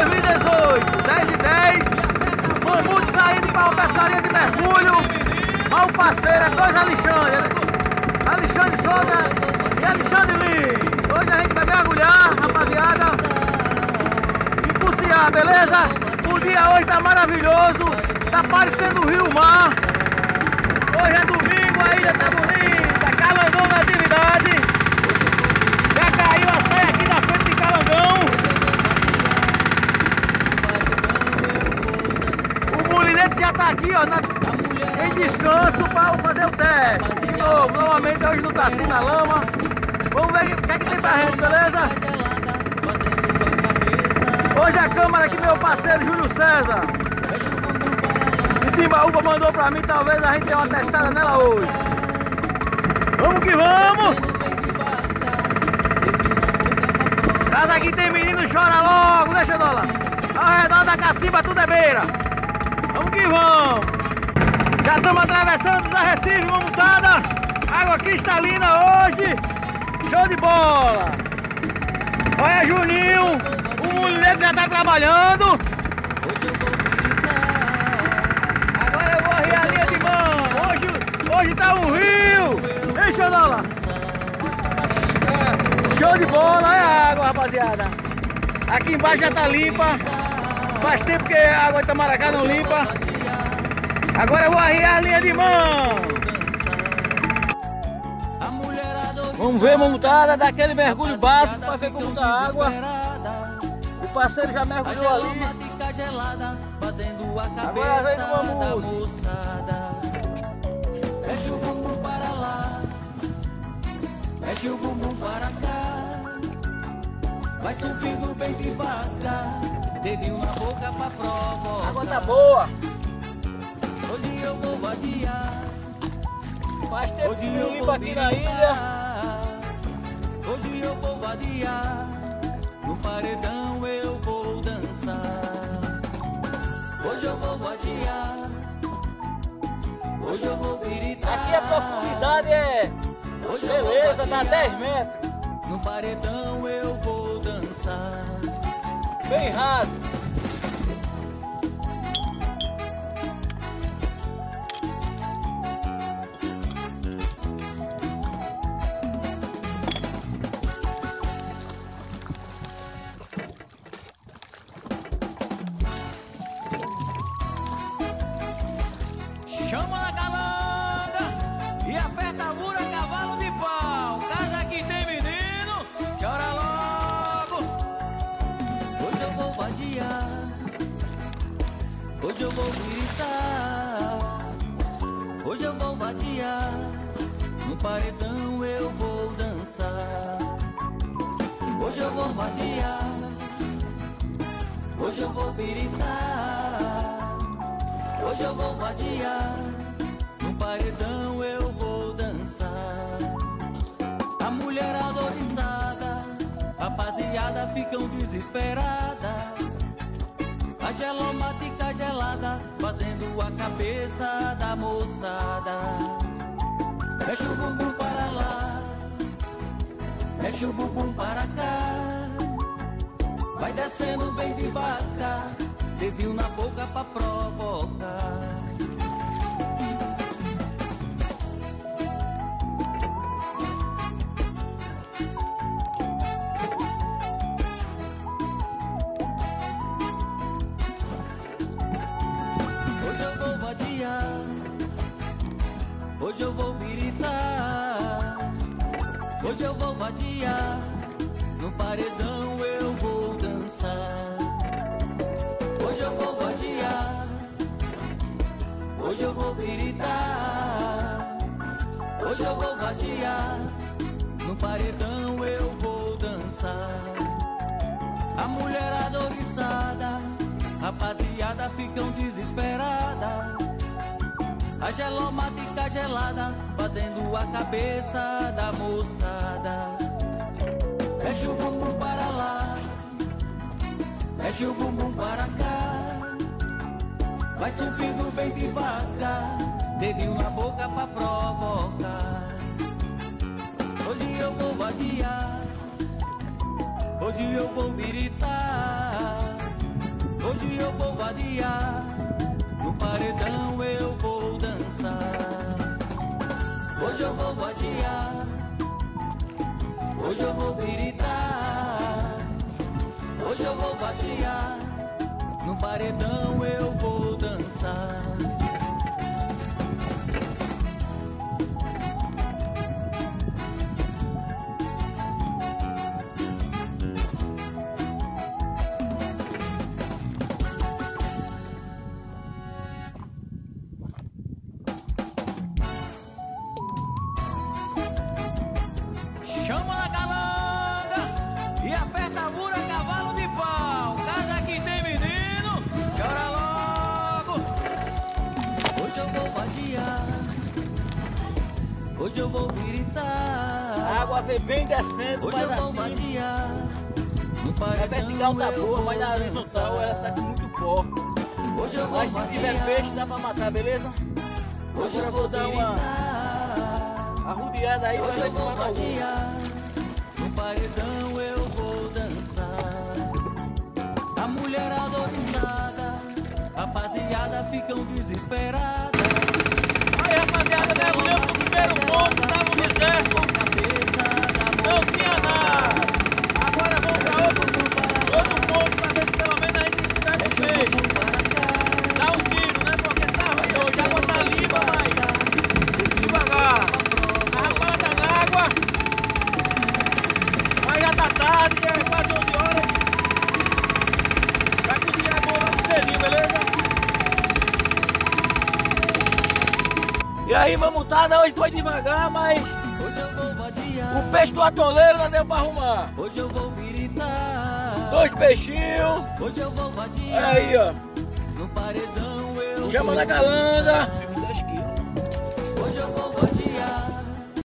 2018, 10 e 10. Mamute saindo para uma pescaria de mergulho. Mas o parceiro é dois Alexandre. Alexandre Souza e Alexandre Lins. Hoje a gente vai mergulhar, rapaziada. E bucear, beleza? O dia hoje tá maravilhoso. Tá parecendo o Rio Mar. Hoje é domingo, descanso para fazer o teste. De novo, novamente hoje não tá assim na lama. Vamos ver o que é que tem pra gente, beleza? Hoje a câmera aqui, meu parceiro Júlio César. De Timbaúba mandou pra mim, talvez a gente dê uma testada nela hoje. Vamos que vamos! Casa aqui tem menino, chora logo, eu dólar. Ao redor da cacimba tudo é beira. Já estamos atravessando os arrecifes, mutada. Água cristalina hoje. Show de bola! Olha Juninho, o molinete já está trabalhando. Agora eu vou arriar a linha de mão. Hoje, hoje tá um rio. Ei, Xodola. Show de bola, olha a água, rapaziada. Aqui embaixo já tá limpa. Faz tempo que a água de Tamaracá não limpa. Agora eu vou arriar a linha de mão. Vamos ver, montada, dar aquele mergulho básico para ver como tá a água. O parceiro já mergulhou ali. Agora vem no mamute. Mexe o bumbum para lá, mexe o bumbum para cá. Vai subindo bem devagar, dedinho na boca pra A provocar. água tá boa. Hoje eu vou vadiar, Faz tempo hoje que eu limpa aqui na ilha. Hoje eu vou vadiar, no paredão eu vou dançar. Hoje eu vou vadiar, hoje eu vou biritar. Aqui a profundidade é Hoje beleza, dá vadiar. 10 metros. No paredão eu vou dançar. Bem raso. Vadiar, no paredão eu vou dançar. Hoje eu vou vadiar, hoje eu vou gritar. Hoje eu vou vadiar, no paredão eu vou dançar. A mulherada oriçada, rapaziada ficam desesperada. Gelomática gelada, fazendo a cabeça da moçada. Mexe o bumbum para lá, mexe o bumbum para cá. Vai descendo bem devagar, dedinho na boca pra provocar. Hoje eu vou gritar, hoje eu vou vadiar, no paredão eu vou dançar. Hoje eu vou vadiar, hoje eu vou gritar, hoje eu vou vadiar, no paredão eu vou dançar. A mulherada oriçada, rapaziada ficam desesperada. A gelomática gelada, fazendo a cabeça da moçada. Mexe o bumbum para lá, mexe o bumbum para cá. Vai subindo bem devagar, dedinho na boca pra provocar. Hoje eu vou vadiar, hoje eu vou gritar. Hoje eu vou vadiar, no paredão eu vou dançar. Hoje eu vou vadiar, hoje eu vou gritar. Hoje eu vou vadiar, no paredão eu vou dançar. Vou gritar. A água vem bem descendo, Hoje mas assim. vadiar, no A paredão vertical tá boa, mas na horizontal ela tá com muito pó. Hoje eu vou Mas se tiver peixe dá pra matar, beleza? hoje Agora eu vou dar uma gritar. arrodeada aí pra Hoje ver eu se vou mata algum. no paredão eu vou dançar. A mulherada oriçada, rapaziada ficam desesperadas. Aí rapaziada, mergulhamos no primeiro ponto, tava no deserto, não tinha nada. Agora vamos pra outro, outro ponto pra ver se pelo menos a gente do meio. Dá um tiro, né? Porque ruim hoje, a água tá limpa, mas devagar. A rapaz tá na água, mas já tá tarde, já E aí, vamos tá? Hoje foi devagar, mas. Hoje eu vou vadiar. O peixe do atoleiro não deu pra arrumar. Hoje eu vou gritar. Dois peixinhos. Hoje eu vou vadiar. Aí, ó. No paredão eu. Chama na calanda. Hoje eu vou vadiar.